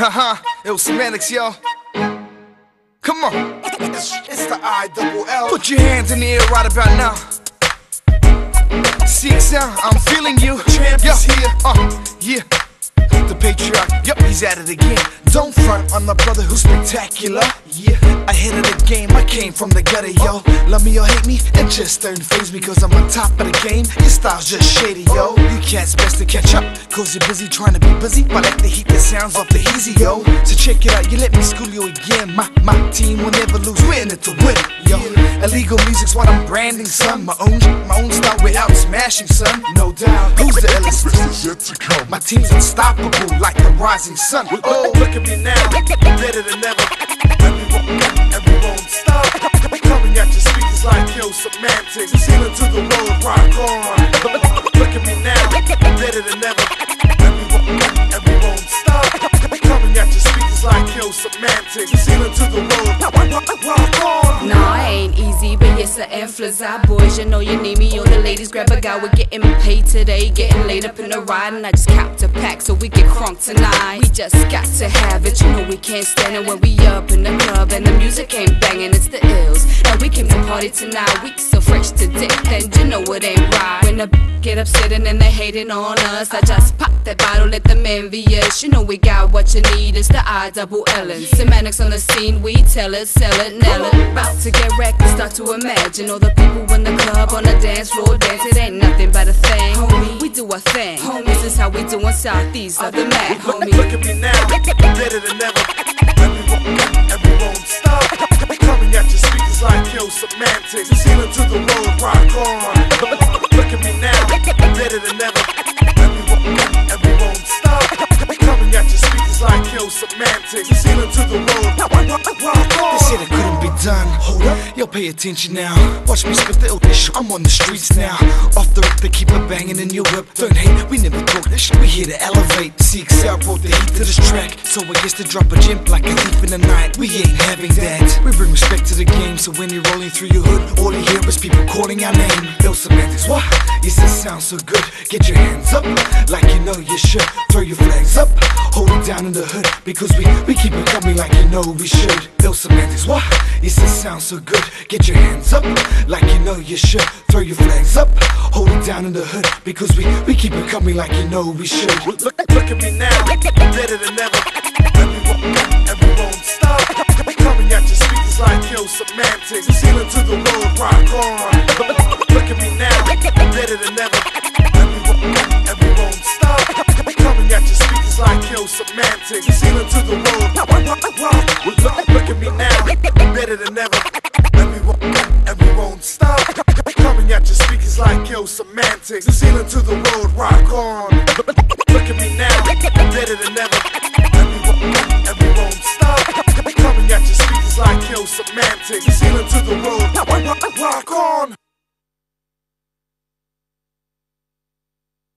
Haha, it was semantics, yo. Come on, It's, it's the I double L. put your hands in the air right about now. Six out, I'm feeling you. Champ Yo, is here. Uh, yeah. The patriarch, he's at it again. Don't front on my brother who's spectacular. Yeah, ahead of the game, I came from the gutter, yo. Love me or hate me, and just don't phase me, cause I'm on top of the game. Your style's just shady, yo. You cats best to catch up, cause you're busy trying to be busy. But like the heat that sounds off the easy, yo. So check it out, you let me school you again. My, my team will never lose, we're in it to win, yo. Illegal music's what I'm branding, son. My own, my own style, we're smashing, son. No doubt. Who's the illest? Best is yet to come. My team's unstoppable like the rising sun. Oh, look at me now, better than ever. Everyone, everyone stop. Coming at your speakers like yo semantics. Sealing to the road, rock on. Look at me now, better than ever. Everyone, everyone stop. Coming at your speakers like yo semantics. Sealing to the road, yes, the influence boys, you know you need me. All the ladies grab a guy, we're getting paid today, getting laid up in the ride, and I just capped a pack so we get crunk tonight. We just got to have it, you know we can't stand it when we up in the club and the music ain't banging, it's the ills. Now we came to party tonight, we so fresh to dick, and you know it ain't right. When the get upset and they hating on us, I just pop that bottle, let them envy us. You know we got what you need, it's the I double L. Ellen. Semantics on the scene, we tell it, sell it, nail it. About to get wrecked and start to imagine all the people in the club on the dance floor dance. It ain't nothing but a thing, homie. We do a thing, homie. This is how we do in Southeast of the Mac, Look, homie. look at me now, better than ever. Everyone, stop. Coming at your speakers like yo semantics. Sealing to the road, rock on. To the road. They said it couldn't be done. Hold up, yo, pay attention now. Watch me spit the ill. I'm on the streets now. Off the rip, they keep it banging in your whip. Don't hate, we never talk this shit. We here to elevate. Out brought the heat to this track. So I guess to drop a gem like a thief in the night. We ain't having that. We bring respect to the game. So when you're rolling through your hood, all you hear is people calling our name. Ill semantics, what? Yes, it sounds so good. Get your hands up like you know you should. Throw your flags up. Hold it down in the hood because we we keep it coming like you know we should. Ill semantics, what? Yes, it sounds so good. Get your hands up like you know you should. Throw your flags up. Hold it down in the hood because we we keep it coming like you know we should. Look, look at me now, better than ever. Everyone, everyone stop. Coming at your speakers like yo semantics. Sealing to the road, rock on. Look at me now, better than ever. Everyone, everyone stop politics. She's to the world. With love, look at me now. Better than ever. Everyone, everyone, stop. Coming at your speakers like yo semantics. She's healing to the world. Rock on. Look at me now. Better than ever. Everyone, everyone, stop. Coming at your speakers like yo semantics. She's healing to the world. Rock on.